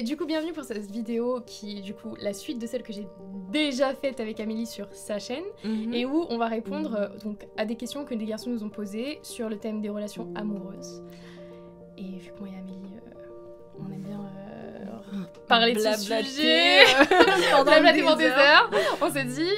Mais du coup, bienvenue pour cette vidéo qui est du coup la suite de celle que j'ai déjà faite avec Amélie sur sa chaîne Mhm. et où on va répondre euh, donc à des questions que des garçons nous ont posées sur le thème des relations amoureuses. Et vu que moi et Amélie, euh, on aime bien euh, parler de ce sujet, pendant des heures, on s'est dit.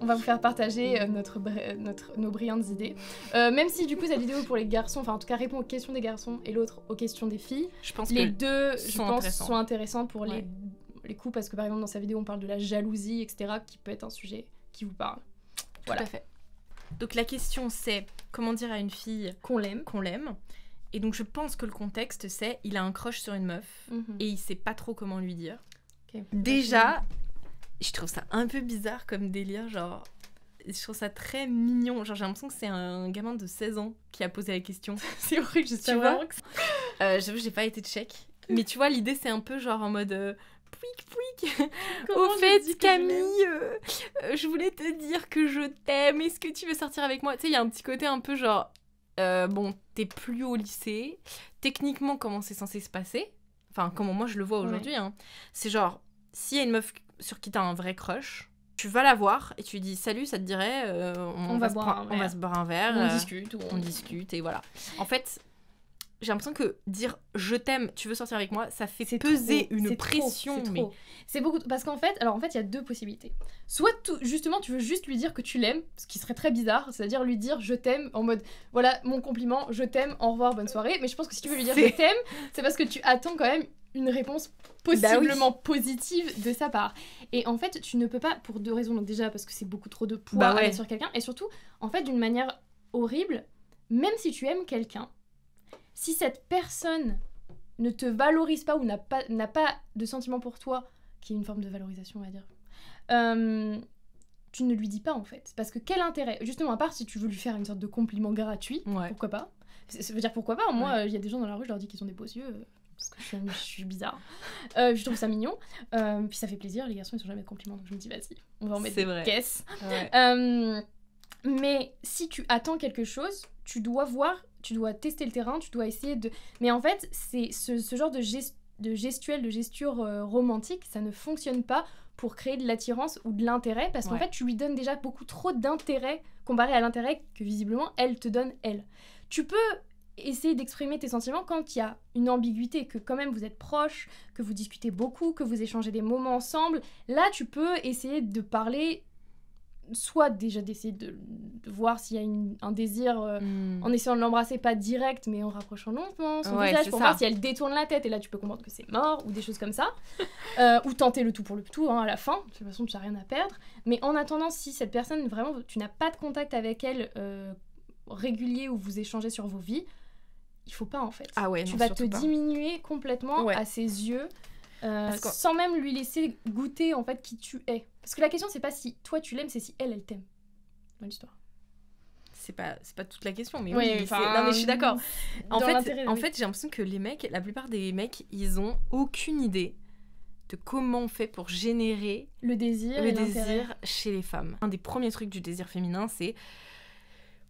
On va vous faire partager euh, notre, br- notre, nos brillantes idées. Euh, même si du coup cette vidéo pour les garçons, enfin en tout cas répond aux questions des garçons et l'autre aux questions des filles, Je pense les que deux, je sont pense, intéressants. sont intéressants pour les, Ouais. les coups parce que par exemple dans sa vidéo on parle de la jalousie, etc., qui peut être un sujet qui vous parle. Voilà. Tout à fait. Donc la question c'est comment dire à une fille Qu'on l'aime. qu'on l'aime. Et donc je pense que le contexte c'est il a un crush sur une meuf et il sait pas trop comment lui dire. Déjà, je trouve ça un peu bizarre comme délire, genre je trouve ça très mignon. Genre j'ai l'impression que c'est un gamin de 16 ans qui a posé la question. c'est horrible, je Tu sais vois pas. Euh, J'avoue, j'ai pas été check. Mais tu vois, l'idée c'est un peu genre en mode euh, pouic pouic. Au fait, Camille, euh, euh, je voulais te dire que je t'aime. Est-ce que tu veux sortir avec moi? Tu sais, il y a un petit côté un peu genre bon, t'es plus au lycée. Techniquement, comment c'est censé se passer? Enfin, comment moi je le vois aujourd'hui. hein. C'est genre, s'il y a une meuf sur qui t'as un vrai crush, tu vas la voir et tu lui dis salut, ça te dirait euh, on, On va se boire un on va verre. se boire un verre. on euh, discute ou on discute et voilà. En fait, j'ai l'impression que dire je t'aime, tu veux sortir avec moi, ça fait peser trop, une pression. c'est mais. C'est beaucoup parce qu'en fait, alors en fait, il y a deux possibilités. Soit tout- justement, tu veux juste lui dire que tu l'aimes, ce qui serait très bizarre, c'est-à-dire lui dire je t'aime en mode voilà mon compliment, je t'aime, au revoir, bonne soirée. Mais je pense que si tu veux lui dire je t'aime, c'est parce que tu attends quand même une réponse Bah oui. possiblement positive de sa part. Et en fait, tu ne peux pas pour deux raisons. Donc déjà parce que c'est beaucoup trop de poids Bah à ouais. mettre sur quelqu'un, et surtout en fait d'une manière horrible. Même si tu aimes quelqu'un, si cette personne ne te valorise pas ou n'a pas, n'a pas de sentiment pour toi, qui est une forme de valorisation, on va dire, euh, tu ne lui dis pas en fait. Parce que quel intérêt? Justement, à part si tu veux lui faire une sorte de compliment gratuit, Ouais. pourquoi pas? Ça veut dire pourquoi pas? Moi, il y a des gens dans la rue, je leur dis qu'ils ont des beaux yeux. Parce que je suis, je suis bizarre. Euh, je trouve ça mignon. Euh, puis ça fait plaisir, les garçons ils sont jamais de compliments. Donc je me dis, vas-y, on va en mettre C'est des vrai. caisses. Ouais. Euh, mais si tu attends quelque chose, tu dois voir, tu dois tester le terrain, tu dois essayer de. Mais en fait, c'est ce, ce genre de, gest- de gestuelle, de gesture romantique, ça ne fonctionne pas pour créer de l'attirance ou de l'intérêt parce qu'en Ouais. fait, tu lui donnes déjà beaucoup trop d'intérêt comparé à l'intérêt que visiblement elle te donne elle. Tu peux essayer d'exprimer tes sentiments quand il y a une ambiguïté, que quand même vous êtes proches, que vous discutez beaucoup, que vous échangez des moments ensemble. Là, tu peux essayer de parler, soit déjà d'essayer de, de voir s'il y a une- un désir euh, Hmm. en essayant de l'embrasser, pas direct, mais en rapprochant lentement son Ouais, visage pour ça. voir si elle détourne la tête, et là tu peux comprendre que c'est mort, ou des choses comme ça. Euh, ou tenter le tout pour le tout hein, à la fin, de toute façon tu n'as rien à perdre. Mais en attendant, si cette personne, vraiment, tu n'as pas de contact avec elle euh, régulier où vous échangez sur vos vies, il faut pas en fait. Ah ouais, tu non, vas te pas. diminuer complètement Ouais. à ses yeux. euh, sans même lui laisser goûter en fait qui tu es. Parce que la question c'est pas si toi tu l'aimes, c'est si elle elle t'aime. Dans l'histoire. C'est pas, c'est pas toute la question, mais Oui, oui, enfin, c'est- non mais je suis d'accord. En fait, en oui. fait j'ai l'impression que les mecs, la plupart des mecs, ils ont aucune idée de comment on fait pour générer le désir, le et désir chez les femmes. Un des premiers trucs du désir féminin, c'est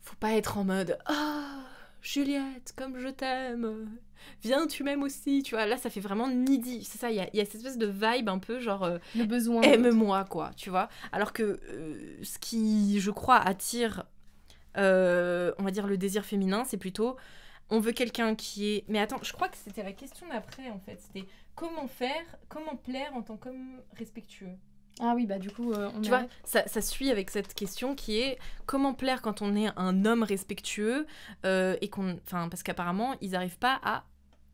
faut pas être en mode ah Juliette, comme je t'aime, viens tu m'aimes aussi, tu vois. Là, ça fait vraiment needy. C'est ça, il y a, il y a cette espèce de vibe un peu genre euh, le besoin. aime-moi quoi, tu vois. Alors que euh, ce qui, je crois, attire, euh, on va dire le désir féminin, c'est plutôt on veut quelqu'un qui est. Mais attends, je crois que c'était la question d'après en fait. C'était comment faire, comment plaire en tant qu'homme respectueux? Ah oui, bah du coup, euh, on Tu vois, ça, ça suit avec cette question qui est comment plaire quand on est un homme respectueux euh, et qu'on, enfin, parce qu'apparemment ils n'arrivent pas à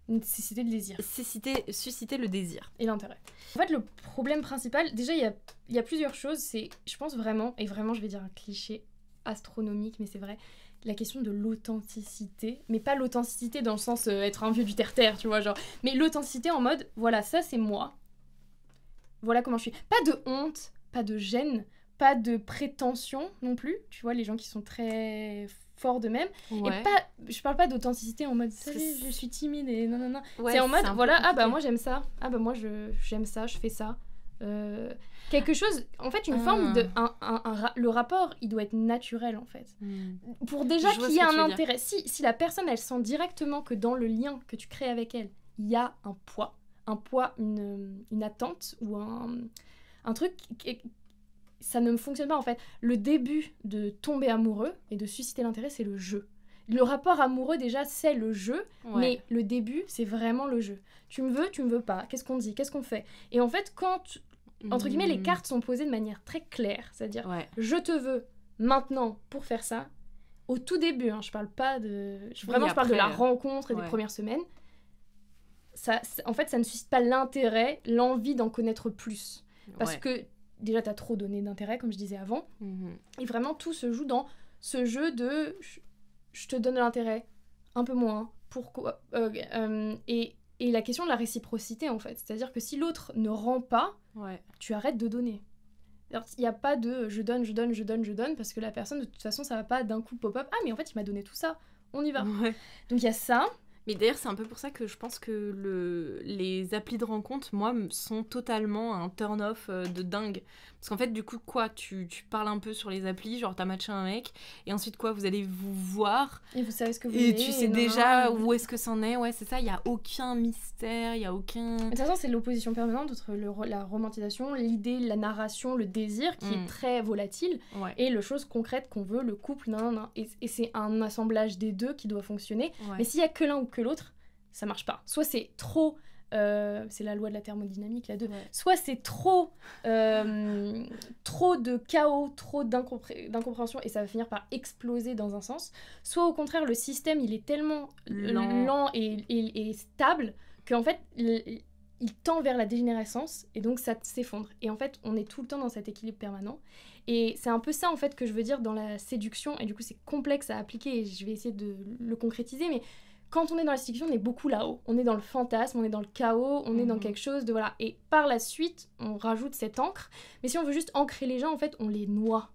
nécessité de désir susciter, susciter le désir. et l'intérêt. En fait, le problème principal, déjà, il y a, y a plusieurs choses. C'est, je pense vraiment, et vraiment, je vais dire un cliché astronomique, mais c'est vrai, la question de l'authenticité. Mais pas l'authenticité dans le sens euh, être un vieux du terre-terre, tu vois, genre. Mais l'authenticité en mode, voilà, ça c'est moi. Voilà comment je suis. Pas de honte, pas de gêne, pas de prétention non plus. Tu vois, les gens qui sont très forts d'eux-mêmes. Et pas, je parle pas d'authenticité en mode salut, je suis timide et non non non. Ouais, c'est en mode voilà ah bah moi j'aime ça, ah bah moi je j'aime ça, je fais ça. Euh, quelque chose, en fait une Ah. forme de un, un- le rapport il doit être naturel en fait. Hmm. Pour déjà qu'il y ait un intérêt, si si la personne elle sent directement que dans le lien que tu crées avec elle il y a un poids, un poids, une, une attente ou un, un truc. qui- ça ne me fonctionne pas en fait. Le début de tomber amoureux et de susciter l'intérêt, c'est le jeu. Le rapport amoureux, déjà, c'est le jeu, Ouais. mais le début, c'est vraiment le jeu. Tu me veux, tu me veux pas. Qu'est-ce qu'on dit Qu'est-ce qu'on fait? Et en fait, quand, entre guillemets, les Mhm. cartes sont posées de manière très claire, c'est-à-dire Ouais. je te veux maintenant pour faire ça. Au tout début, hein, je parle pas de. je- Oui, Vraiment, je parle de la après, rencontre et ouais. des premières semaines. Ça, en fait, ça ne suscite pas l'intérêt, l'envie d'en connaître plus. Parce Ouais. que déjà, tu as trop donné d'intérêt, comme je disais avant. Mhm. Et vraiment, tout se joue dans ce jeu de je, te donne de l'intérêt, un peu moins, pourquoi euh, euh, et, et la question de la réciprocité, en fait. C'est-à-dire que si l'autre ne rend pas, Ouais. tu arrêtes de donner. Il n'y a pas de je donne, je donne, je donne, je donne, parce que la personne, de toute façon, ça va pas d'un coup pop-up. Ah, mais en fait, il m'a donné tout ça, on y va. Ouais. Donc il y a ça. Mais d'ailleurs, c'est un peu pour ça que je pense que le... les applis de rencontre, moi, sont totalement un turn-off euh, de dingue. Parce qu'en fait, du coup, quoi, tu, tu parles un peu sur les applis, genre t'as matché un mec, et ensuite, quoi, vous allez vous voir, Et vous savez ce que vous et tu sais déjà où est-ce que c'en est, ouais, c'est ça, il y a aucun mystère, il y a aucun... De toute façon, c'est l'opposition permanente entre le la romantisation, l'idée, la narration, le désir, qui Mm. est très volatile, Ouais. et le chose concrète qu'on veut, le couple, nan, nan, nan. Et, et c'est un assemblage des deux qui doit fonctionner. ouais. Mais s'il y a que l'un ou que l'autre, ça marche pas. Soit c'est trop. Euh, c'est la loi de la thermodynamique, la deux. Ouais. Soit c'est trop, euh, trop de chaos, trop d'incompré- d'incompréhension et ça va finir par exploser dans un sens. Soit au contraire, le système il est tellement Lent. lent, et, et- et stable qu'en fait il, il tend vers la dégénérescence et donc ça s'effondre. Et en fait, on est tout le temps dans cet équilibre permanent. Et c'est un peu ça en fait que je veux dire dans la séduction. Et du coup, c'est complexe à appliquer et je vais essayer de le concrétiser. Mais quand on est dans la séduction, on est beaucoup là-haut. On est dans le fantasme, on est dans le chaos, on est dans Mhm. quelque chose de voilà. Et par la suite, on rajoute cette encre. Mais si on veut juste ancrer les gens, en fait, on les noie.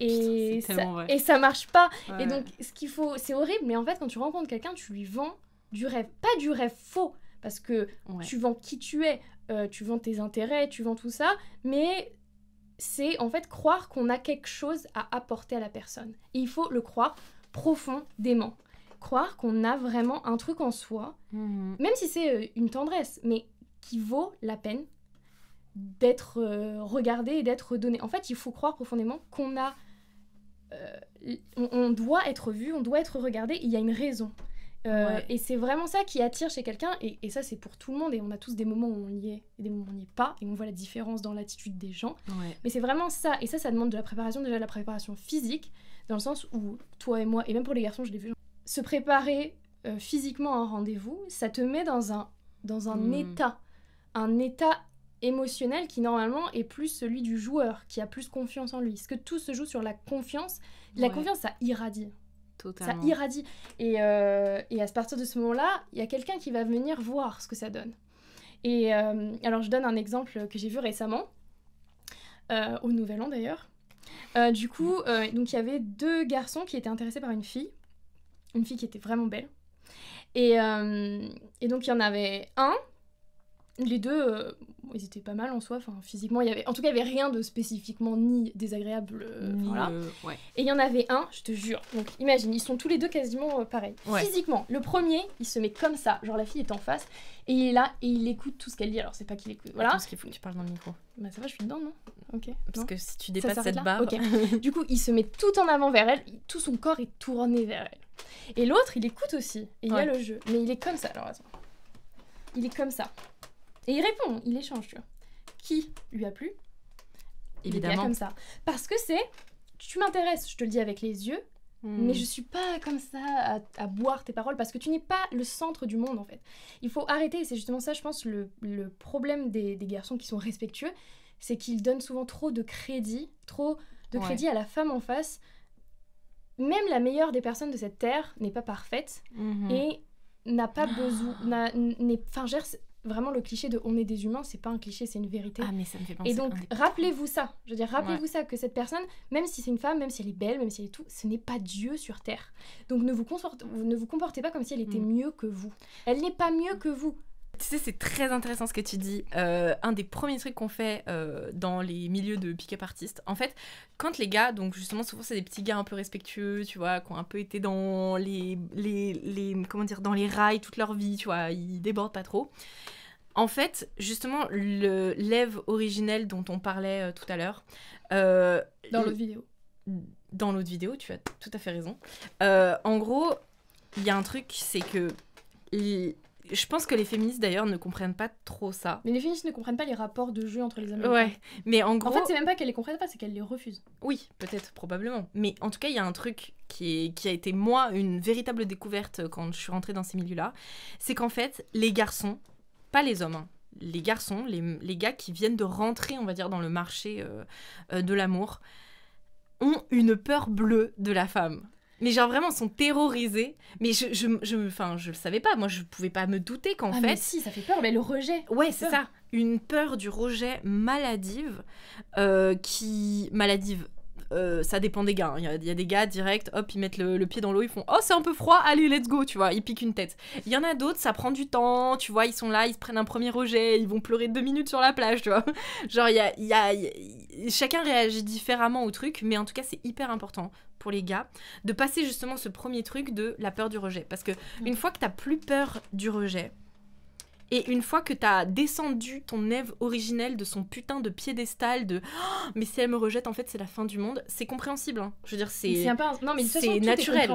Et, Putain, ça, vrai. et ça marche pas. Ouais. Et donc, ce qu'il faut, c'est horrible, mais en fait, quand tu rencontres quelqu'un, tu lui vends du rêve. Pas du rêve faux, parce que Ouais. tu vends qui tu es, euh, tu vends tes intérêts, tu vends tout ça, mais c'est en fait croire qu'on a quelque chose à apporter à la personne. Et il faut le croire profondément. Croire qu'on a vraiment un truc en soi, Mhm. même si c'est euh, une tendresse, mais qui vaut la peine d'être euh, regardé et d'être donné. En fait, il faut croire profondément qu'on a... euh, on, on doit être vu, on doit être regardé, il y a une raison. Euh, Ouais. Et c'est vraiment ça qui attire chez quelqu'un, et, et ça c'est pour tout le monde, et on a tous des moments où on y est et des moments où on n'y est pas, et on voit la différence dans l'attitude des gens. Ouais. Mais c'est vraiment ça, et ça, ça demande de la préparation, déjà de la préparation physique, dans le sens où toi et moi, et même pour les garçons, je l'ai vu, se préparer euh, physiquement à un rendez-vous, ça te met dans un, dans un Mm. état, un état émotionnel qui normalement est plus celui du joueur, qui a plus confiance en lui. Parce que tout se joue sur la confiance? La Ouais. confiance, ça irradie. Totalement. Ça irradie. Et, euh, et à partir de ce moment-là, il y a quelqu'un qui va venir voir ce que ça donne. Et euh, alors, je donne un exemple que j'ai vu récemment, euh, au Nouvel An d'ailleurs. Du coup, donc il y avait deux garçons qui étaient intéressés par une fille, une fille qui était vraiment belle. Et, euh, et donc il y en avait un, les deux, euh, ils étaient pas mal en soi, enfin physiquement, il y avait, en tout cas il y avait rien de spécifiquement ni désagréable. euh, Ni, voilà. ouais. Et il y en avait un, je te jure. Donc imagine, ils sont tous les deux quasiment pareils. Ouais. Physiquement, le premier, il se met comme ça, genre la fille est en face, et il est là et il écoute tout ce qu'elle dit. Alors c'est pas qu'il écoute, voilà. Attends, ce qu'il faut que tu parles dans le micro. Bah ça va, je suis dedans, non? Ok. Parce non? que si tu dépasses cette barre. Ok. Du coup, il se met tout en avant vers elle, tout son corps est tourné vers elle. Et l'autre, il écoute aussi, et il y a le jeu. Mais il est comme ça, alors attends. Il est comme ça. Et il répond, il échange, tu vois. Qui lui a plu? Les gars Évidemment. comme ça. Parce que c'est, tu m'intéresses, je te le dis avec les yeux, Hmm. mais je suis pas comme ça à, à boire tes paroles parce que tu n'es pas le centre du monde en fait. Il faut arrêter, c'est justement ça, je pense, le, le problème des, des garçons qui sont respectueux, c'est qu'ils donnent souvent trop de crédit, trop de Ouais. crédit à la femme en face. Même la meilleure des personnes de cette terre n'est pas parfaite Mhm. et n'a pas besoin, enfin, gère vraiment le cliché de on est des humains, c'est pas un cliché, c'est une vérité. Ah, mais ça me fait penser Et donc, rappelez-vous ça. Je veux dire, rappelez-vous ça, que cette personne, même si c'est une femme, même si elle est belle, même si elle est tout, ce n'est pas Dieu sur Terre. Donc, ne vous, ne vous comportez pas comme si elle était Mm. mieux que vous. Elle n'est pas mieux que vous. Tu sais, c'est très intéressant ce que tu dis. Euh, un des premiers trucs qu'on fait euh, dans les milieux de pick-up artistes, en fait, quand les gars, donc justement, souvent c'est des petits gars un peu respectueux, tu vois, qui ont un peu été dans les, les, les comment dire, dans les rails toute leur vie, tu vois, ils débordent pas trop. En fait, justement, le l'Ève originel dont on parlait euh, tout à l'heure. euh, Dans l'autre vidéo. dans l'autre vidéo, tu as tout à fait raison. Euh, en gros, il y a un truc, c'est que. Je pense que les féministes d'ailleurs ne comprennent pas trop ça. Mais les féministes ne comprennent pas les rapports de jeu entre les hommes et les Ouais, femmes. mais en gros. En fait, c'est même pas qu'elles les comprennent pas, c'est qu'elles les refusent. Oui, peut-être, probablement. Mais en tout cas, il y a un truc qui, est, qui a été, moi, une véritable découverte quand je suis rentrée dans ces milieux-là. C'est qu'en fait, les garçons, pas les hommes, hein, les garçons, les, les gars qui viennent de rentrer, on va dire, dans le marché euh, euh, de l'amour, ont une peur bleue de la femme. Mais genre vraiment sont terrorisés. Mais je, je, je, enfin, je le savais pas. Moi, je pouvais pas me douter qu'en ah, fait, mais si, ça fait peur, mais le rejet. Ouais, C'est ça. Une peur du rejet maladive euh, qui. Maladive. Euh, ça dépend des gars. hein. Il y, a- il y a des gars direct, hop, ils mettent le, le pied dans l'eau, ils font Oh, c'est un peu froid, allez, let's go, tu vois, ils piquent une tête. Il y en a d'autres, ça prend du temps, tu vois, ils sont là, ils se prennent un premier rejet, ils vont pleurer deux minutes sur la plage, tu vois. Genre, il y a, y a- y a- chacun réagit différemment au truc, mais en tout cas, c'est hyper important pour les gars de passer justement ce premier truc de la peur du rejet. Parce que une fois que t'as plus peur du rejet, et une fois que t'as descendu ton Ève originelle de son putain de piédestal de Oh, mais si elle me rejette en fait c'est la fin du monde, c'est compréhensible. hein. Je veux dire c'est C'est un peu... Non, mais de toute c'est façon, tout naturel.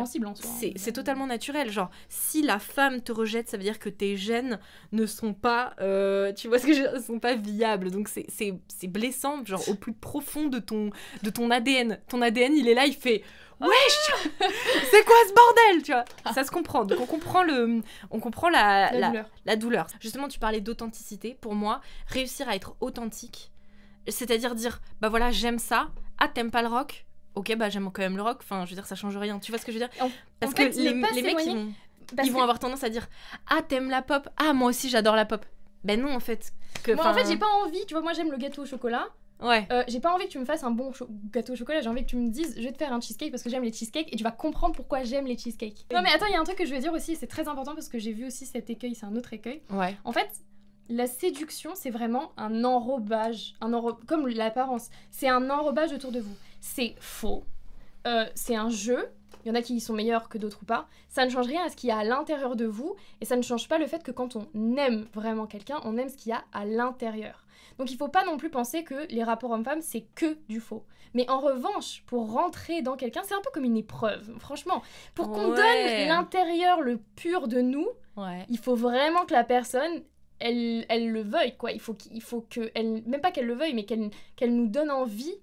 hein. c'est totalement naturel. Genre si la femme te rejette, ça veut dire que tes gènes ne sont pas euh, tu vois ce que je dire, sont pas viables. Donc c'est c'est c'est blessant genre au plus profond de ton de ton ADN. Ton ADN, il est là, il fait Wesh C'est quoi ce bordel, tu vois? Ça se comprend. Donc on comprend le on comprend la, La la- douleur. la douleur. Justement, tu parlais d'authenticité. Pour moi, réussir à être authentique, c'est-à-dire dire, bah voilà, j'aime ça. Ah, t'aimes pas le rock? Ok, bah j'aime quand même le rock. Enfin, je veux dire, ça change rien. Tu vois ce que je veux dire? En- Parce en que les, les mecs, ils vont, avoir tendance à dire, ah, t'aimes la pop? Ah, moi aussi, j'adore la pop. Ben non, en fait. Que, Moi, en fait, j'ai pas envie, tu vois, moi j'aime le gâteau au chocolat. Ouais. Euh, j'ai pas envie que tu me fasses un bon gâteau au chocolat, j'ai envie que tu me dises, je vais te faire un cheesecake parce que j'aime les cheesecakes et tu vas comprendre pourquoi j'aime les cheesecakes. Non, mais attends, il y a un truc que je veux dire aussi, c'est très important parce que j'ai vu aussi cet écueil, c'est un autre écueil. Ouais. En fait, la séduction, c'est vraiment un enrobage, un enro- comme l'apparence, c'est un enrobage autour de vous. C'est faux, Euh, c'est un jeu. Il y en a qui sont meilleurs que d'autres ou pas. Ça ne change rien à ce qu'il y a à l'intérieur de vous et ça ne change pas le fait que quand on aime vraiment quelqu'un, on aime ce qu'il y a à l'intérieur. Donc il faut pas non plus penser que les rapports hommes-femmes c'est que du faux. Mais en revanche, pour rentrer dans quelqu'un, c'est un peu comme une épreuve, franchement. Pour qu'on Ouais. donne l'intérieur, le pur de nous, Ouais. il faut vraiment que la personne elle, elle le veuille quoi il faut qu'il faut que elle même pas qu'elle le veuille mais qu'elle nous donne envie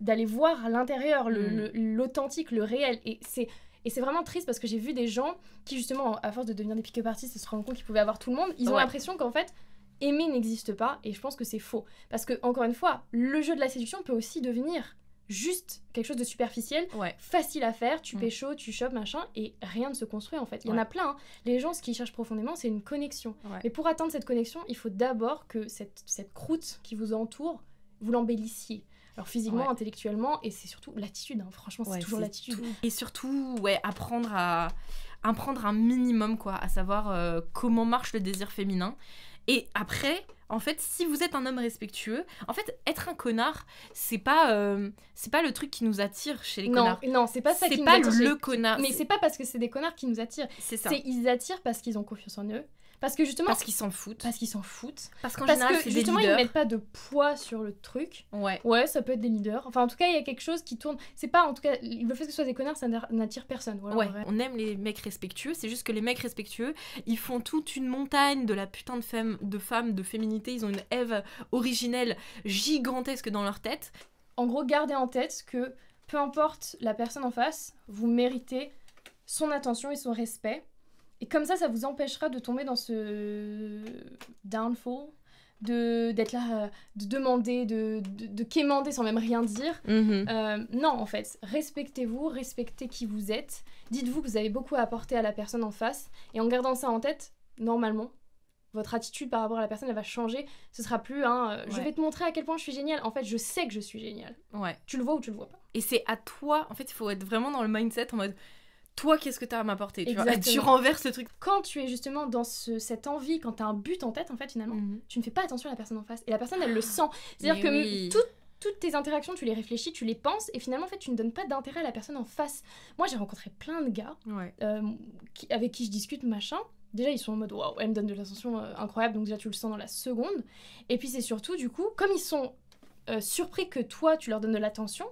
d'aller voir l'intérieur le- Mm. le- l'authentique le, réel et c'est et c'est vraiment triste parce que j'ai vu des gens qui justement à force de devenir des pick-up artistes se rendent compte qu'ils pouvaient avoir tout le monde ils ont Ouais. l'impression qu'en fait aimer n'existe pas et je pense que c'est faux parce que encore une fois le jeu de la séduction peut aussi devenir juste quelque chose de superficiel Ouais. facile à faire, tu Mm. pécho, tu chopes, machin, et rien ne se construit en fait. Il y en a plein. hein. Les gens, ce qu'ils cherchent profondément, c'est une connexion. Ouais. Mais pour atteindre cette connexion, il faut d'abord que cette, cette croûte qui vous entoure, vous l'embellissiez. Alors physiquement, intellectuellement, et c'est surtout l'attitude. hein. Franchement, c'est toujours l'attitude. Et surtout, ouais, apprendre à apprendre un minimum, quoi, à savoir euh, comment marche le désir féminin. Et après, en fait, si vous êtes un homme respectueux, en fait, être un connard, c'est pas, euh, c'est pas le truc qui nous attire chez les Non, connards. non, c'est pas ça qui C'est nous pas attire. le connard. Mais c'est pas parce que c'est des connards qui nous attirent. c'est ça. C'est ils attirent parce qu'ils ont confiance en eux. Parce que justement, Parce qu'ils s'en foutent. parce qu'ils s'en foutent. Parce qu'en général, que c'est des justement, ils leaders. mettent pas de poids sur le truc. Ouais. Ouais, ça peut être des leaders. Enfin, en tout cas, il y a quelque chose qui tourne. C'est pas, en tout cas, le fait que ce soit des connards, ça n'a- n'attire personne. Voilà, Ouais, vrai. on aime les mecs respectueux, c'est juste que les mecs respectueux, ils font toute une montagne de la putain de femmes, de femmes, de féminité, ils ont une Ève originelle gigantesque dans leur tête. En gros, gardez en tête que peu importe la personne en face, vous méritez son attention et son respect. Et comme ça, ça vous empêchera de tomber dans ce downfall, de d'être là, euh, de demander, de, de, de quémander sans même rien dire. Euh, non, en fait, respectez-vous, respectez qui vous êtes. Dites-vous que vous avez beaucoup à apporter à la personne en face. Et en gardant ça en tête, normalement, votre attitude par rapport à la personne, elle va changer. Ce sera plus un euh, je Ouais. vais te montrer à quel point je suis génial. En fait, je sais que je suis génial. Ouais. Tu le vois ou tu le vois pas. Et c'est à toi, en fait, il faut être vraiment dans le mindset en mode toi, qu'est-ce que t'as à m'apporter tu, vois? Tu renverses le truc. Quand tu es justement dans ce- cette envie, quand tu as un but en tête, en fait, finalement, tu ne fais pas attention à la personne en face. Et la personne, elle le sent. C'est-à-dire que oui. tout- toutes tes interactions, tu les réfléchis, tu les penses, et finalement, en fait, tu ne donnes pas d'intérêt à la personne en face. Moi, j'ai rencontré plein de gars Ouais. euh, qui- avec qui je discute, machin. déjà ils sont en mode waouh, elle me donne de l'attention euh, incroyable, donc déjà tu le sens dans la seconde. Et puis c'est surtout du coup, comme ils sont euh, surpris que toi tu leur donnes de l'attention,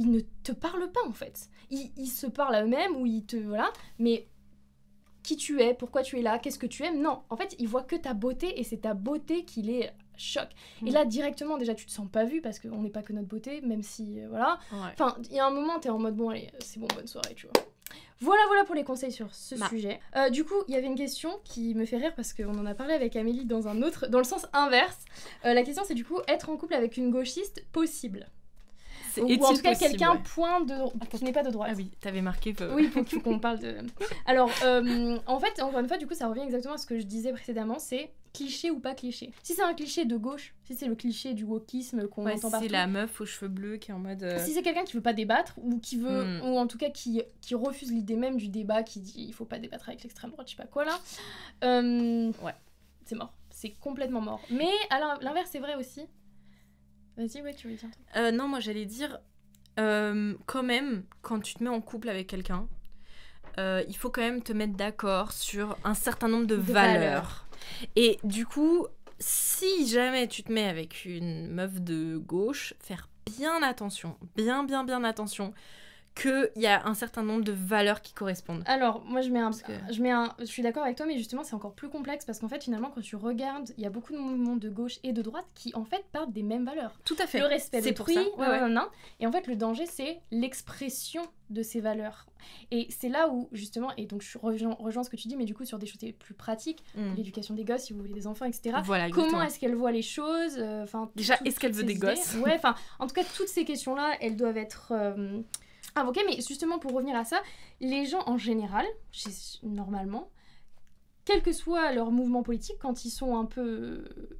ils ne te parlent pas en fait. Ils, ils se parlent à eux-mêmes ou ils te voilà, mais qui tu es, pourquoi tu es là, qu'est-ce que tu aimes? Non, en fait, ils voient que ta beauté et c'est ta beauté qui les choque. Et Mm. là, directement, déjà, tu te sens pas vu parce qu'on n'est pas que notre beauté, même si, euh, voilà. Enfin, il y a un moment, t'es en mode, bon, allez, c'est bon, bonne soirée, tu vois. Voilà, voilà pour les conseils sur ce Bah. sujet. Euh, du coup, il y avait une question qui me fait rire parce qu'on en a parlé avec Amélie dans un autre, dans le sens inverse. Euh, la question, c'est du coup, être en couple avec une gauchiste possible? C'est Ou, est-il ou en tout cas, quelqu'un ouais. point de... qui n'est pas de droite. Ah oui, t'avais marqué. Oui, pour qu'on parle de. Alors, euh, en fait, encore une fois, du coup, ça revient exactement à ce que je disais précédemment c'est cliché ou pas cliché. Si c'est un cliché de gauche, si c'est le cliché du wokisme qu'on Ouais, entend c'est partout. la meuf aux cheveux bleus qui est en mode. euh, Si c'est quelqu'un qui veut pas débattre ou qui veut Hmm. ou en tout cas qui, qui refuse l'idée même du débat qui dit il faut pas débattre avec l'extrême droite je sais pas quoi là euh, Ouais. c'est mort c'est complètement mort mais à l'inverse c'est vrai aussi vas-y ouais tu veux dire Euh, non, moi j'allais dire, euh, quand même, quand tu te mets en couple avec quelqu'un, euh, il faut quand même te mettre d'accord sur un certain nombre de, De valeurs. valeurs. Et du coup, si jamais tu te mets avec une meuf de gauche, faire bien attention, bien bien bien attention, qu'il y a un certain nombre de valeurs qui correspondent. Alors, moi, je mets un, que- je mets un, je suis d'accord avec toi, mais justement, c'est encore plus complexe parce qu'en fait, finalement, quand tu regardes, il y a beaucoup de mouvements de gauche et de droite qui, en fait, partent des mêmes valeurs. Tout à fait. Le respect C'est pour d'autrui, ça. Ouais, ouais. et en fait, le danger, c'est l'expression de ces valeurs. Et c'est là où, justement, et donc je rejoins, rejoins ce que tu dis, mais du coup, sur des choses plus pratiques, Mm. l'éducation des gosses, si vous voulez des enfants, etc. Voilà, Comment est-ce qu'elle voit les choses euh, Déjà, est-ce qu'elle veut des idées. gosses? Ouais, enfin, en tout cas, toutes ces questions-là, elles doivent être euh, invoquées. Mais justement, pour revenir à ça, les gens en général, normalement, quel que soit leur mouvement politique, quand ils sont un peu euh,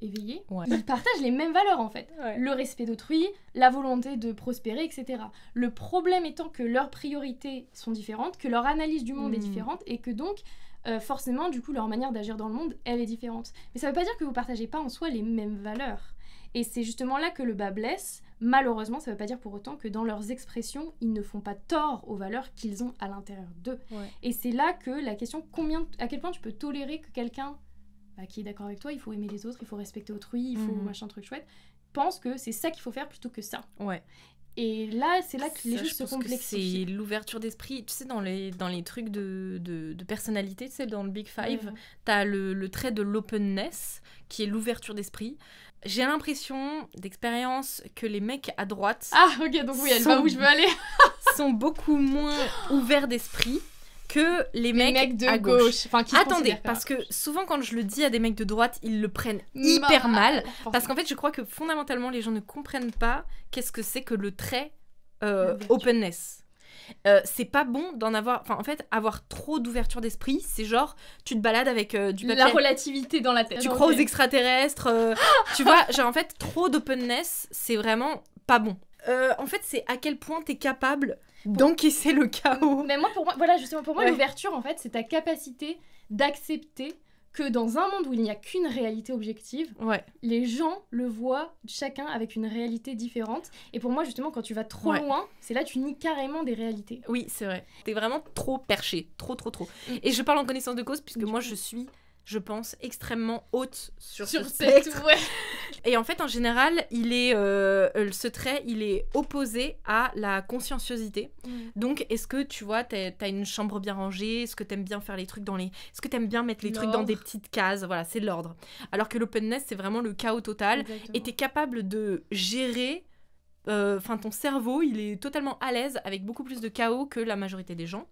éveillés, Ouais. ils partagent les mêmes valeurs en fait. Ouais. Le respect d'autrui, la volonté de prospérer, etc. Le problème étant que leurs priorités sont différentes, que leur analyse du monde est Mm. différente et que donc euh, forcément du coup leur manière d'agir dans le monde elle est différente. Mais ça veut pas dire que vous partagez pas en soi les mêmes valeurs. Et c'est justement là que le bas blesse. Malheureusement, ça veut pas dire pour autant que dans leurs expressions, ils ne font pas tort aux valeurs qu'ils ont à l'intérieur d'eux. Ouais. Et c'est là que la question combien, à quel point tu peux tolérer que quelqu'un bah, qui est d'accord avec toi, il faut aimer les autres, il faut respecter autrui, il faut Mhm. machin truc chouette, pense que c'est ça qu'il faut faire plutôt que ça. Ouais. Et là, c'est là que les choses se complexifient. C'est l'ouverture d'esprit. Tu sais, dans les, dans les trucs de, de, de personnalité, tu sais, dans le Big Five, Ouais. t'as le, le trait de l'openness, qui est l'ouverture d'esprit. J'ai l'impression, d'expérience, que les mecs à droite Ah, ok, donc oui, elle va où je veux aller. sont beaucoup moins ouverts d'esprit que les Les mecs, mecs de à gauche. gauche. Enfin, qui Attendez, parce que souvent quand je le dis à des mecs de droite, ils le prennent hyper mal. Parce qu'en fait, je crois que fondamentalement, les gens ne comprennent pas qu'est-ce que c'est que le trait euh, openness. Euh, c'est pas bon d'en avoir. Enfin, en fait, avoir trop d'ouverture d'esprit, c'est genre, tu te balades avec euh, du papier. La relativité dans la tête. tu Ok. crois aux extraterrestres. euh, tu vois, genre, en fait, trop d'openness, c'est vraiment pas bon. En fait, c'est à quel point t'es capable d'encaisser le chaos. Mais moi, pour moi, voilà, justement, pour moi, Ouais. l'ouverture, en fait, c'est ta capacité d'accepter que dans un monde où il n'y a qu'une réalité objective, Ouais. les gens le voient chacun avec une réalité différente. Et pour moi, justement, quand tu vas trop Ouais. loin, c'est là que tu nies carrément des réalités. Oui, c'est vrai. T'es vraiment trop perché. Trop, trop, trop. Mm. Et je parle en connaissance de cause, puisque Du moi, coup. je suis, je pense, extrêmement haute sur, Sur ce cette... Ouais. Et en fait, en général, il est, euh, ce trait, il est opposé à la conscienciosité. Donc, est-ce que tu vois, t'as as une chambre bien rangée? Est-ce que t'aimes bien faire les trucs dans les. Est-ce que t'aimes bien mettre les trucs dans des petites cases? Voilà, c'est l'ordre. Alors que l'openness, c'est vraiment le chaos total. Exactement. Et t'es capable de gérer. euh, Enfin, ton cerveau, il est totalement à l'aise avec beaucoup plus de chaos que la majorité des gens.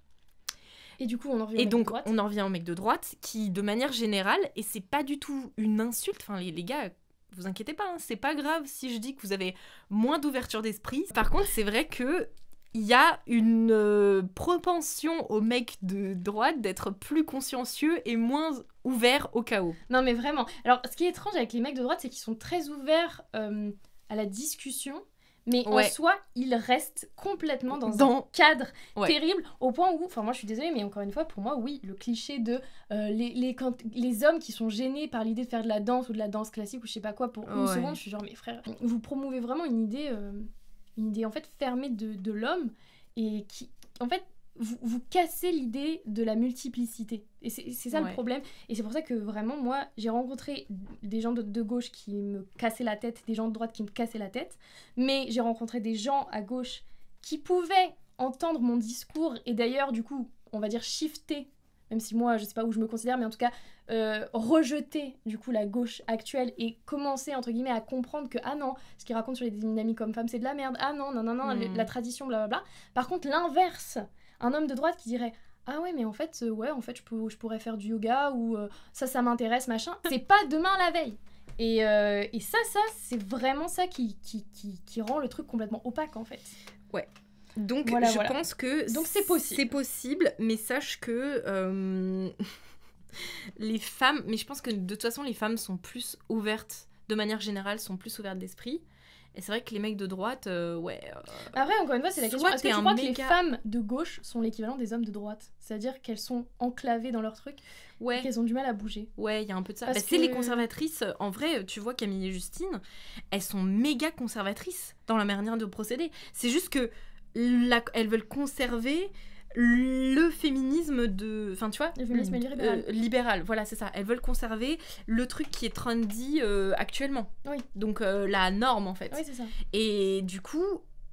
Et du coup, on en revient au mec de droite. on en revient au mec de droite qui, de manière générale, et c'est pas du tout une insulte, enfin, les, les gars, vous inquiétez pas, hein, c'est pas grave si je dis que vous avez moins d'ouverture d'esprit. Par contre, c'est vrai que il y a une euh, propension aux mecs de droite d'être plus consciencieux et moins ouverts au chaos. Non, mais vraiment. Alors, ce qui est étrange avec les mecs de droite, c'est qu'ils sont très ouverts euh, à la discussion. Mais Ouais. en soi, ils restent complètement dans, un cadre Ouais. terrible, au point où, enfin moi je suis désolée, mais encore une fois, pour moi, oui, le cliché de euh, les, les, quand, les hommes qui sont gênés par l'idée de faire de la danse ou de la danse classique ou je sais pas quoi pour une Ouais. seconde, je suis genre, mais frère, vous promouvez vraiment une idée, euh, une idée en fait fermée de, de l'homme et qui, en fait, vous, vous cassez l'idée de la multiplicité. Et c'est ça Ouais. le problème. Et c'est pour ça que vraiment, moi, j'ai rencontré des gens de, de gauche qui me cassaient la tête, des gens de droite qui me cassaient la tête. Mais j'ai rencontré des gens à gauche qui pouvaient entendre mon discours et d'ailleurs, du coup, on va dire shifter, même si moi, je sais pas où je me considère, mais en tout cas, euh, rejeter du coup la gauche actuelle et commencer entre guillemets à comprendre que ah non, ce qu'il raconte sur les dynamiques hommes-femmes c'est de la merde, ah non, non, non, non, Mm. la tradition, blablabla. Par contre, l'inverse, un homme de droite qui dirait ah ouais mais en fait euh, ouais en fait je, peux, je pourrais faire du yoga ou euh, ça ça m'intéresse machin c'est pas demain la veille et, euh, et ça ça c'est vraiment ça qui, qui, qui, qui rend le truc complètement opaque en fait Donc, Voilà, je voilà. pense que Donc, c'est possible. C'est possible, mais sache que les femmes, mais je pense que de toute façon, les femmes sont plus ouvertes, de manière générale, sont plus ouvertes d'esprit. Et c'est vrai que les mecs de droite, euh, ouais. euh, après encore une fois c'est la question est-ce que tu crois que les femmes de gauche sont l'équivalent des hommes de droite? C'est à dire qu'elles sont enclavées dans leur truc et ouais, qu'elles ont du mal à bouger ouais, il y a un peu de ça. Parce Bah, C'est les que- conservatrices. euh, En vrai, tu vois Camille et Justine, elles sont méga conservatrices dans la manière de procéder. C'est juste que la- elles veulent conserver le féminisme de enfin tu vois Le féminisme libéral. euh, libéral voilà c'est ça elles veulent conserver le truc qui est trendy euh, actuellement Oui. donc euh, la norme en fait oui c'est ça et du coup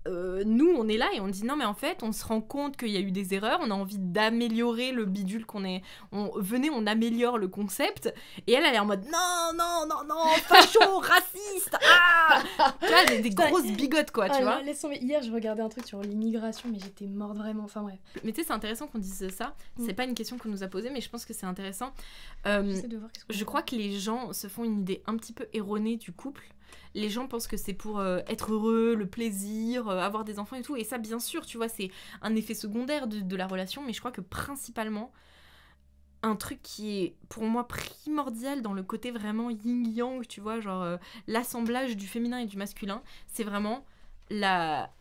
euh, nous on est là et on dit non mais en fait on se rend compte qu'il y a eu des erreurs on a envie d'améliorer le bidule qu'on est on venez on améliore le concept et elle elle est en mode non non non non facho raciste ah tu vois des, des grosses bigotes quoi tu Ah, vois là, laisse tomber. Hier, je regardais un truc sur l'immigration, mais j'étais morte vraiment. Enfin bref. mais tu sais c'est intéressant qu'on dise ça Mm. c'est pas une question qu'on nous a posée mais je pense que c'est intéressant Euh, de voir Je crois que les gens se font une idée un petit peu erronée du couple. Les gens pensent que c'est pour euh, être heureux, le plaisir, euh, avoir des enfants et tout. Et ça, bien sûr, tu vois, c'est un effet secondaire de, de la relation. Mais je crois que principalement, un truc qui est pour moi primordial dans le côté vraiment yin-yang, tu vois, genre euh, l'assemblage du féminin et du masculin, c'est vraiment la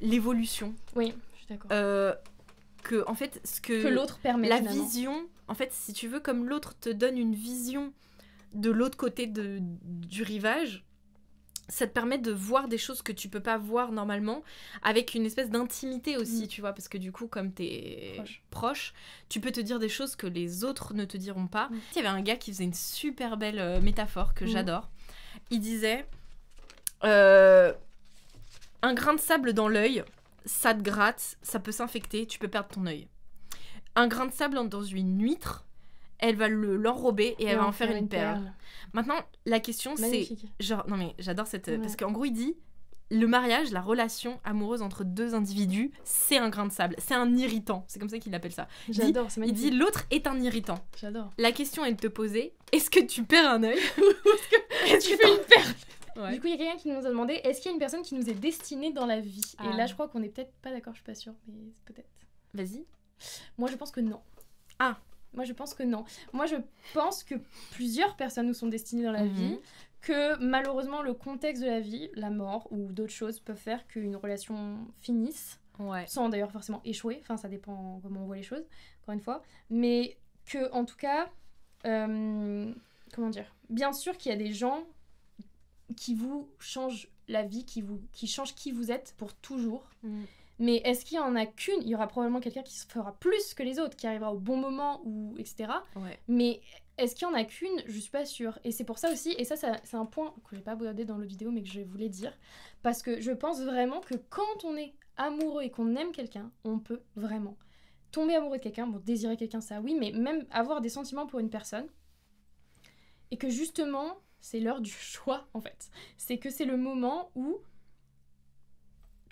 l'évolution. Oui, je suis d'accord. Que, en fait, ce que que l'autre permet. la finalement. vision, en fait, si tu veux, comme l'autre te donne une vision de l'autre côté de, du rivage, ça te permet de voir des choses que tu peux pas voir normalement, avec une espèce d'intimité aussi, Mm. tu vois, parce que du coup, comme t'es Proche. proche, tu peux te dire des choses que les autres ne te diront pas. Mm. Il y avait un gars qui faisait une super belle euh, métaphore que Mm. j'adore. Il disait euh, un grain de sable dans l'œil, ça te gratte, ça peut s'infecter, tu peux perdre ton œil. Un grain de sable dans une huître, elle va le- l'enrober et elle va en faire une perle. Maintenant, la question c'est genre non mais j'adore cette Ouais. parce qu'en gros il dit le mariage, la relation amoureuse entre deux individus, c'est un grain de sable, c'est un irritant, c'est comme ça qu'il appelle ça. J'adore, c'est Il dit l'autre est un irritant. J'adore. La question est de te poser est-ce que tu perds un œil Est-ce que fais une perle? Ouais. Du coup, il y a quelqu'un qui nous a demandé est-ce qu'il y a une personne qui nous est destinée dans la vie? Ah. Et là, je crois qu'on est peut-être pas d'accord, je suis pas sûre, mais peut-être. Vas-y. Moi, je pense que non. Ah. Moi, je pense que non. Moi, je pense que plusieurs personnes nous sont destinées dans la Mhm. vie, que malheureusement, le contexte de la vie, la mort ou d'autres choses peuvent faire qu'une relation finisse, Ouais. sans d'ailleurs forcément échouer. Enfin, ça dépend comment on voit les choses, encore une fois. Mais que, en tout cas, euh, comment dire? Bien sûr qu'il y a des gens qui vous changent la vie, qui, vous, qui changent qui vous êtes pour toujours. Mm. Mais est-ce qu'il y en a qu'une? Il y aura probablement quelqu'un qui se fera plus que les autres, qui arrivera au bon moment, ou etc. Ouais. Mais est-ce qu'il y en a qu'une? Je suis pas sûre. Et c'est pour ça aussi, et ça, ça- c'est un point que j'ai pas abordé dans le vidéo, mais que je voulais dire. Parce que je pense vraiment que quand on est amoureux et qu'on aime quelqu'un, on peut vraiment tomber amoureux de quelqu'un, bon, désirer quelqu'un, ça oui, mais même avoir des sentiments pour une personne. Et que justement, c'est l'heure du choix, en fait. C'est que c'est le moment où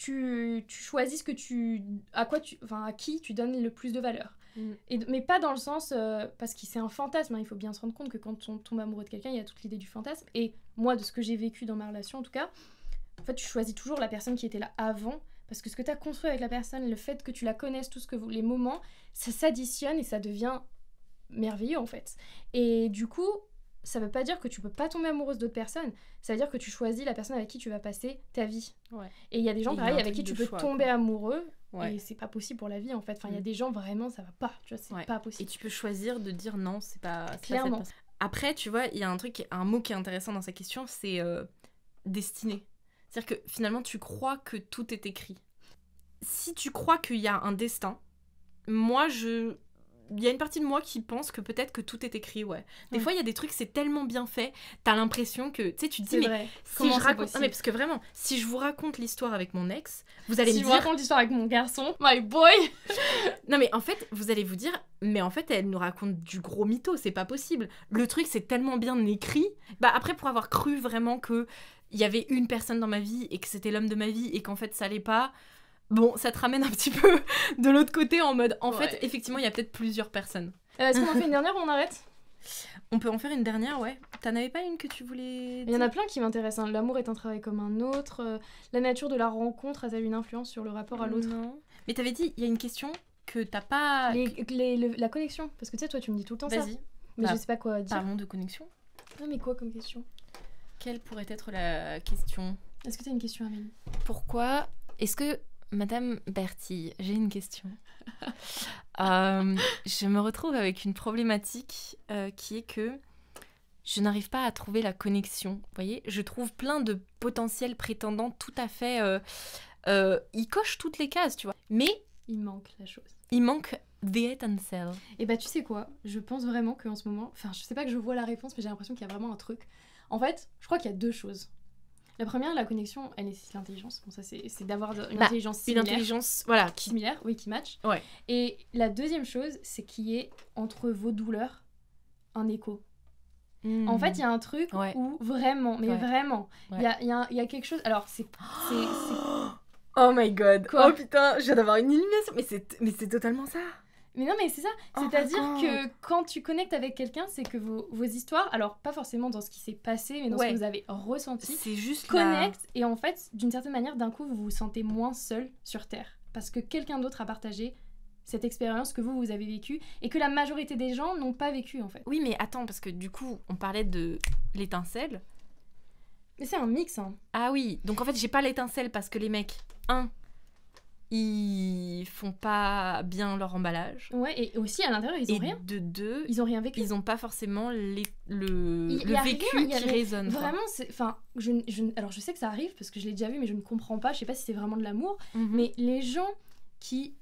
tu, tu choisis ce que tu à quoi tu enfin à qui tu donnes le plus de valeur. Mm. et, mais pas dans le sens euh, parce que c'est un fantasme hein, il faut bien se rendre compte que quand on tombe amoureux de quelqu'un il y a toute l'idée du fantasme. Et moi de ce que j'ai vécu dans ma relation en tout cas en fait tu choisis toujours la personne qui était là avant parce que ce que tu as construit avec la personne le fait que tu la connaisses tout ce que vous les moments ça s'additionne et ça devient merveilleux en fait. Et du coup ça veut pas dire que tu peux pas tomber amoureuse d'autres personnes ça veut dire que tu choisis la personne avec qui tu vas passer ta vie Ouais. et il y a des gens Et pareil avec qui tu peux choix, tomber quoi. amoureux Ouais. et c'est pas possible pour la vie en fait enfin il y a Mm. des gens vraiment ça va pas tu vois c'est Ouais. pas Et possible tu peux choisir de dire non, c'est pas c'est pas cette Clairement. Après, tu vois, il y a un truc, un mot qui est intéressant dans sa question, c'est euh, destinée. C'est-à-dire que finalement, tu crois que tout est écrit. si tu crois qu'il y a un destin, moi, je. Il y a une partie de moi qui pense que peut-être que tout est écrit, ouais. Des Ouais. fois, il y a des trucs, c'est tellement bien fait, t'as l'impression que. Tu sais, tu te dis, mais vrai. si Comment je raconte. Non, mais parce que vraiment, si je vous raconte l'histoire avec mon ex, vous allez si me je dire. vous raconte l'histoire avec mon garçon, my boy Non mais en fait, vous allez vous dire, mais en fait, elle nous raconte du gros mytho, c'est pas possible. Le truc, c'est tellement bien écrit. Bah après, pour avoir cru vraiment que il y avait une personne dans ma vie et que c'était l'homme de ma vie et qu'en fait ça allait pas, bon, ça te ramène un petit peu de l'autre côté en mode, en Ouais. fait, effectivement, il y a peut-être plusieurs personnes. Euh, Est-ce qu'on en fait une dernière ou on arrête? On peut en faire une dernière, ouais. T'en avais pas une que tu voulais Il y en a plein qui m'intéressent. hein. L'amour est un travail comme un autre. euh, la nature de la rencontre a-t-elle une influence sur le rapport à l'autre? Non. Mais t'avais dit, il y a une question que t'as pas. Les- les- le- La connexion. Parce que tu sais, toi, tu me dis tout le temps ça. Vas-y, Mais Bah, je sais pas quoi dire. parlons de connexion. Ah, mais quoi comme question? Quelle pourrait être la question? Est-ce que t'as une question, Amélie? Pourquoi est-ce que Madame Bertille, j'ai une question. Euh, je me retrouve avec une problématique euh, qui est que je n'arrive pas à trouver la connexion. Vous voyez, je trouve plein de potentiels prétendants tout à fait. euh, euh, ils cochent toutes les cases, tu vois. Mais Il manque la chose. il manque the essential. Et bah, tu sais quoi? Je pense vraiment qu'en ce moment. Enfin, je sais pas que je vois la réponse, mais j'ai l'impression qu'il y a vraiment un truc. En fait, je crois qu'il y a deux choses. La première, la connexion, elle nécessite l'intelligence. Bon, ça, c'est d'avoir une Bah, intelligence Une similaire. intelligence, voilà, qui. similaire, oui, qui match. Ouais. Et la deuxième chose, c'est qu'il y ait entre vos douleurs un écho. En fait, il y a un truc Ouais. où vraiment, mais Ouais. vraiment, il y, a, y a- il y a quelque chose. Alors, c'est. Oh my god. Quoi oh putain, je viens d'avoir une illumination. Mais c'est totalement ça. Mais non, mais c'est ça. Oh, C'est-à-dire que quand tu connectes avec quelqu'un, c'est que vos, vos histoires, alors pas forcément dans ce qui s'est passé, mais dans Ouais. ce que vous avez ressenti, C'est juste la- connectent. Et en fait, d'une certaine manière, d'un coup, vous vous sentez moins seul sur Terre. Parce que quelqu'un d'autre a partagé cette expérience que vous, vous avez vécue et que la majorité des gens n'ont pas vécu en fait. Oui, mais attends, parce que du coup, on parlait de l'étincelle. Mais c'est un mix, hein. Ah oui, donc en fait, j'ai pas l'étincelle parce que les mecs, un, ils font pas bien leur emballage. Ouais, et aussi à l'intérieur, ils ont et rien. de deux, Ils ont rien vécu. ils ont pas forcément les- le, Il- le y a vécu rien, il y a- qui résonne. Vraiment, c'est. Enfin, je, je, alors je sais que ça arrive parce que je l'ai déjà vu, mais je ne comprends pas. Je sais pas si c'est vraiment de l'amour. Mhm. Mais les gens qui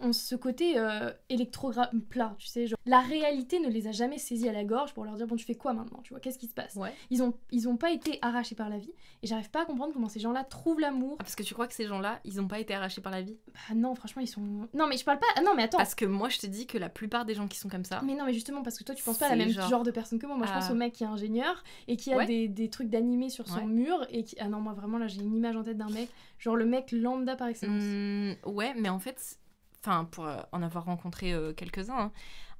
ont ce côté euh, électrogramme plat, tu sais, genre, la réalité ne les a jamais saisis à la gorge pour leur dire bon, tu fais quoi maintenant, tu vois, qu'est-ce qui se passe? Ouais. Ils ont, ils ont pas été arrachés par la vie et j'arrive pas à comprendre comment ces gens-là trouvent l'amour. Ah, parce que tu crois que ces gens-là, ils ont pas été arrachés par la vie? Bah non, franchement, ils sont. Non, mais je parle pas. ah non, mais attends. Parce que moi, je te dis que la plupart des gens qui sont comme ça, Mais non, mais justement, parce que toi, tu penses pas à la même genre- genre de personne que moi. Moi, je Ah. pense au mec qui est ingénieur et qui a Ouais. des, des trucs d'animé sur son Ouais. mur et qui. Ah non, moi, vraiment, là, j'ai une image en tête d'un mec, genre le mec lambda par excellence. Hmm, ouais, mais en fait, enfin, pour euh, en avoir rencontré euh, quelques-uns, hein,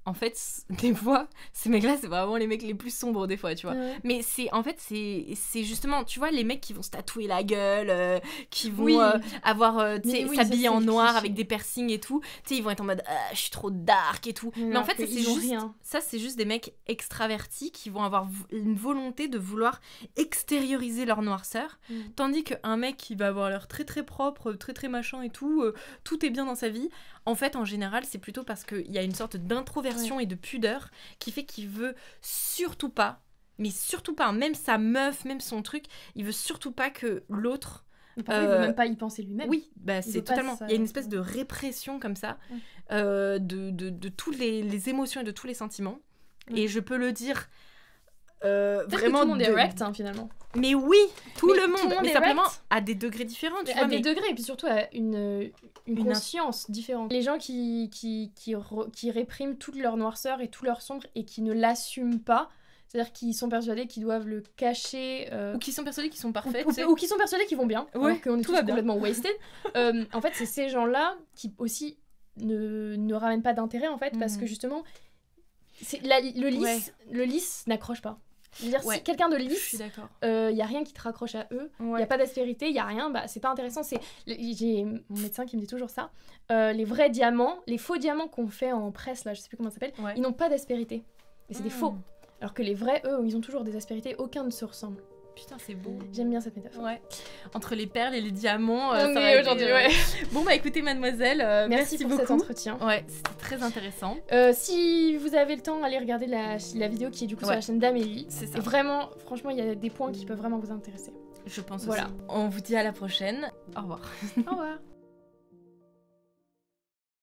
en fait, des fois, ces mecs-là, c'est vraiment les mecs les plus sombres, des fois, tu vois. Ouais. Mais c'est en fait c'est justement tu vois les mecs qui vont se tatouer la gueule euh, qui vont Oui. euh, avoir euh, tu sais oui, s'habiller en noir cliché. avec des piercings et tout tu sais ils vont être en mode Ah, je suis trop dark et tout mais en fait c'est juste rien. ça c'est juste des mecs extravertis qui vont avoir une volonté de vouloir extérioriser leur noirceur Mm. tandis qu'un mec qui va avoir l'air très très propre très très machin et tout tout est bien dans sa vie en fait en général c'est plutôt parce qu'il y a une sorte d'introversion et de pudeur qui fait qu'il veut surtout pas mais surtout pas, même sa meuf, même son truc, il veut surtout pas que l'autre. Parfois, il veut Euh, même pas y penser lui-même. Oui, bah c'est totalement. Il y a une espèce de répression comme ça Ouais. euh, de, de, de toutes les, les émotions et de tous les sentiments. Ouais. Et je peux le dire euh, que vraiment. tout le monde est de- hein, finalement. Mais oui, tout Mais le tout monde, le monde mais est simplement à des degrés différents. Tu à vois, des mais- degrés, et puis surtout à une, une, Une- conscience différente. Les gens qui, qui, qui, re- qui répriment toute leur noirceur et tout leur sombre et qui ne l'assument pas, c'est-à-dire qu'ils sont persuadés qu'ils doivent le cacher. euh, Ou qui sont persuadés qu'ils sont parfaits. ou- qui sont persuadés qu'ils vont bien, Ouais, qu'on est tout tous va complètement wasted. Euh, en fait, c'est ces gens-là qui aussi ne, ne ramènent pas d'intérêt, en fait, parce Mhm. que justement, la- le lisse, Ouais. le lisse n'accroche pas. Je veux dire, Ouais. si quelqu'un de lisse, il n'y a rien qui te raccroche à eux, il n'y a pas d'aspérité, il n'y a rien, bah, c'est pas intéressant. C'est J'ai mon médecin qui me dit toujours ça. Euh, les vrais diamants, les faux diamants qu'on fait en presse, là, je sais plus comment ça s'appelle, Ouais. ils n'ont pas d'aspérité. Et c'est des Hmm. faux. Alors que les vrais, eux, ils ont toujours des aspérités, aucun ne se ressemble. Putain, c'est beau. J'aime bien cette métaphore. Ouais. Entre les perles et les diamants. euh, On ça est aujourd'hui, euh, ouais. Bon, bah écoutez, mademoiselle, euh, Merci, merci, pour beaucoup. cet entretien. Ouais, c'était très intéressant. Si vous avez le temps, allez regarder la, la vidéo qui est du coup sur la chaîne d'Amélie. C'est ça. Et vraiment, franchement, il y a des points qui peuvent vraiment vous intéresser. Je pense Voilà. aussi. On vous dit à la prochaine. Au revoir. Au revoir.